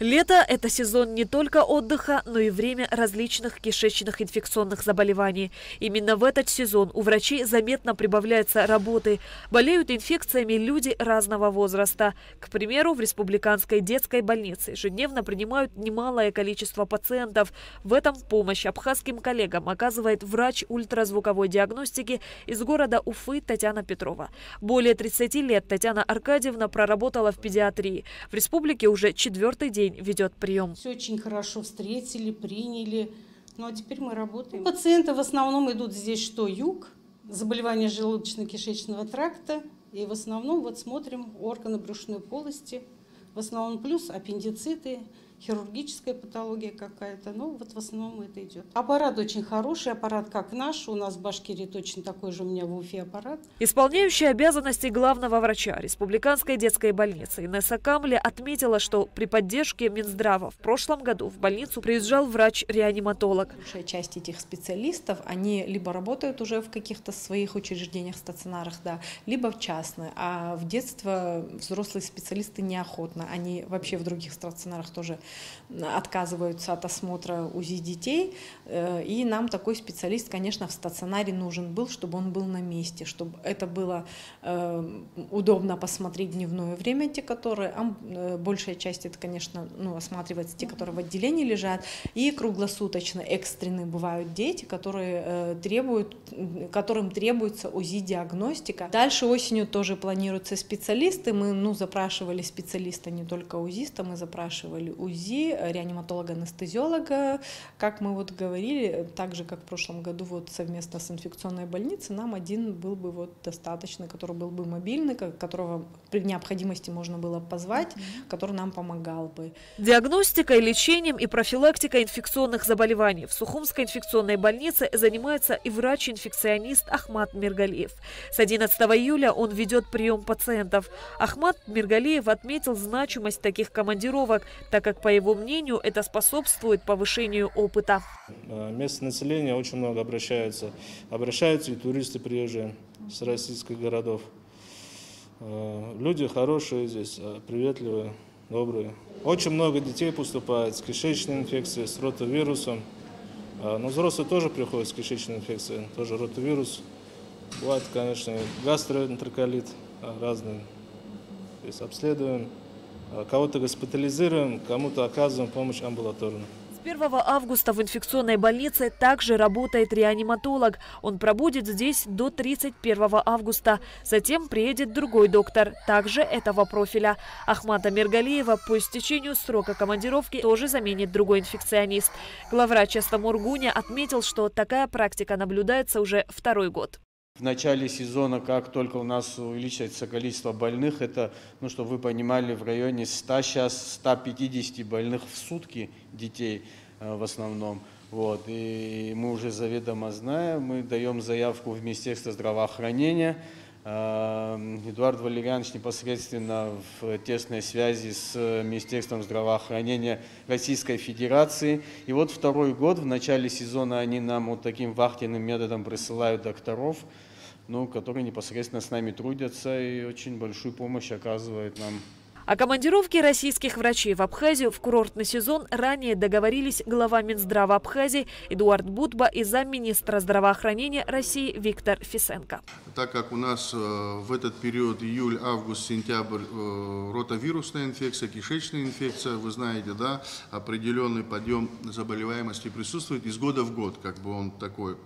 Лето – это сезон не только отдыха, но и время различных кишечных инфекционных заболеваний. Именно в этот сезон у врачей заметно прибавляется работы. Болеют инфекциями люди разного возраста. К примеру, в Республиканской детской больнице ежедневно принимают немалое количество пациентов. В этом помощь абхазским коллегам оказывает врач ультразвуковой диагностики из города Уфы Татьяна Петрова. Более 30 лет Татьяна Аркадьевна проработала в педиатрии. В республике уже четвертый день день ведет прием. Все очень хорошо встретили, приняли. Ну а теперь мы работаем. Пациенты в основном идут здесь что? Юг, заболевания желудочно-кишечного тракта. И в основном вот смотрим органы брюшной полости. В основном плюс аппендициты, хирургическая патология какая-то. Ну, вот в основном это идет. Аппарат очень хороший, аппарат как наш. У нас в Башкирии точно такой же у меня в Уфе аппарат. Исполняющая обязанности главного врача Республиканской детской больницы Инесса Камли отметила, что при поддержке Минздрава в прошлом году в больницу приезжал врач-реаниматолог. Большая часть этих специалистов, они либо работают уже в каких-то своих учреждениях, стационарах, да, либо в частных. А в детство взрослые специалисты неохотно. Они вообще в других стационарах тоже отказываются от осмотра УЗИ детей. Э, и нам такой специалист, конечно, в стационаре нужен был, чтобы он был на месте, чтобы это было э, удобно посмотреть дневное время, те, которые, а э, большая часть это, конечно, ну, осматривается те, которые в отделении лежат, и круглосуточно экстренные бывают дети, которые требуют, которым требуется УЗИ-диагностика. Дальше осенью тоже планируются специалисты, мы ну, запрашивали специалиста, не только УЗИста, мы запрашивали УЗИ, УЗИ, реаниматолога-анестезиолога. Как мы вот говорили, так же, как в прошлом году вот совместно с инфекционной больницей, нам один был бы вот достаточно, который был бы мобильный, которого при необходимости можно было позвать, который нам помогал бы. Диагностикой, лечением и профилактикой инфекционных заболеваний в Сухумской инфекционной больнице занимается и врач-инфекционист Ахмат Миргалиев. С 11 июля он ведет прием пациентов. Ахмат Миргалиев отметил значимость таких командировок, так как, по его мнению, это способствует повышению опыта. Э, местное население очень много обращаются. Обращаются и туристы приезжие с российских городов. Э, люди хорошие здесь, э, приветливые, добрые. Очень много детей поступает с кишечной инфекцией, с ротовирусом. Но взрослые тоже приходят с кишечной инфекцией, тоже ротовирус. Бывает, конечно, гастроэнтероколит разный. То есть обследуем кого-то госпитализируем, кому-то оказываем помощь амбулаторно. С 1 августа в инфекционной больнице также работает реаниматолог. Он пробудет здесь до 31 августа. Затем приедет другой доктор, также этого профиля. Ахмата Мергалиева по истечению срока командировки тоже заменит другой инфекционист. Главврач Астамур Гуня отметил, что такая практика наблюдается уже второй год. В начале сезона, как только у нас увеличивается количество больных, это, ну, чтобы вы понимали, в районе 100 сейчас 150 больных в сутки детей э, в основном. Вот. И мы уже заведомо знаем, мы даем заявку в Министерство здравоохранения, Эм, Эдуард Валерьянович непосредственно в тесной связи с Министерством здравоохранения Российской Федерации. И вот второй год, в начале сезона они нам вот таким вахтенным методом присылают докторов, ну, которые непосредственно с нами трудятся и очень большую помощь оказывают нам. О командировке российских врачей в Абхазию в курортный сезон ранее договорились глава Минздрава Абхазии Эдуард Будба и замминистра здравоохранения России Виктор Фисенко. Так как у нас э, в этот период июль, август, сентябрь э, ротовирусная инфекция, кишечная инфекция, вы знаете, да, определенный подъем заболеваемости присутствует из года в год, как бы он такой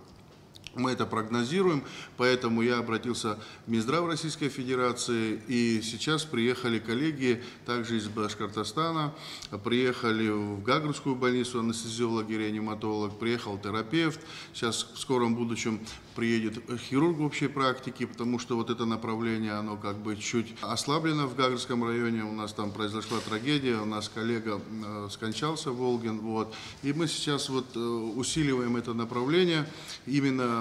мы это прогнозируем, поэтому я обратился в Минздрав Российской Федерации, и сейчас приехали коллеги также из Башкортостана, приехали в Гагрскую больницу анестезиолог и реаниматолог, приехал терапевт, сейчас в скором будущем приедет хирург общей практики, потому что вот это направление, оно как бы чуть ослаблено в Гагрском районе, у нас там произошла трагедия, у нас коллега э, скончался, Волгин, вот, и мы сейчас вот э, усиливаем это направление именно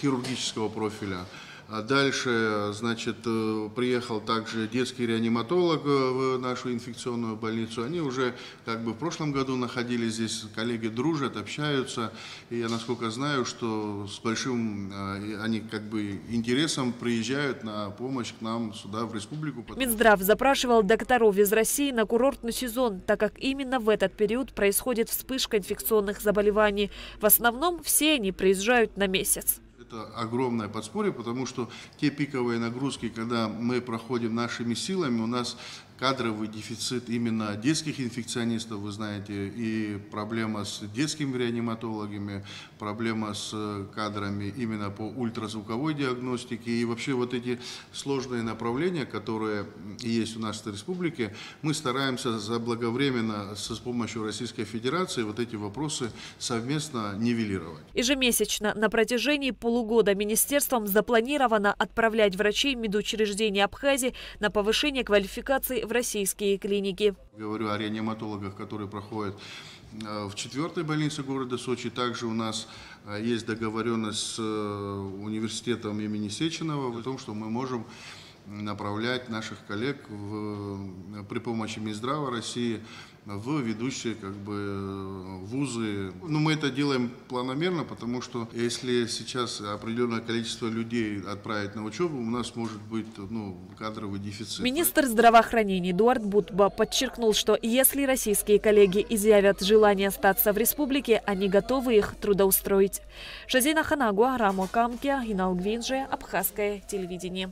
хирургического профиля. А дальше, значит, э, приехал также детский реаниматолог в нашу инфекционную больницу. Они уже как бы в прошлом году находились здесь, коллеги дружат, общаются. И я, насколько знаю, что с большим, они как бы интересом приезжают на помощь к нам сюда, в республику. Минздрав запрашивал докторов из России на курортный сезон, так как именно в этот период происходит вспышка инфекционных заболеваний. В основном все они приезжают на месяц это огромное подспорье, потому что те пиковые нагрузки, когда мы проходим нашими силами, у нас кадровый дефицит именно детских инфекционистов, вы знаете, и проблема с детскими реаниматологами, проблема с кадрами именно по ультразвуковой диагностике и вообще вот эти сложные направления, которые есть у нас в республике, мы стараемся заблаговременно с помощью Российской Федерации вот эти вопросы совместно нивелировать. Ежемесячно на протяжении полугода министерством запланировано отправлять врачей медучреждений Абхазии на повышение квалификации в российские клиники. Говорю о реаниматологах, которые проходят э, в четвертой больнице города Сочи. Также у нас э, есть договоренность с э, университетом имени Сеченова о том, что мы можем направлять наших коллег в, при помощи Минздрава России в ведущие как бы вузы. Ну, мы это делаем планомерно, потому что если сейчас определенное количество людей отправить на учебу, у нас может быть ну, кадровый дефицит. Министр здравоохранения Эдуард Бутба подчеркнул, что если российские коллеги изъявят желание остаться в республике, они готовы их трудоустроить. Шазина Ханагуа, Рамо Камкия, Гинал Гвинже, Абхазское телевидение.